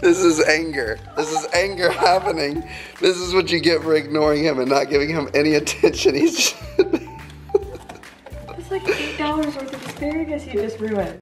This is anger. This is anger happening. This is what you get for ignoring him and not giving him any attention. He's just... It's like $8 worth of asparagus you just ruined.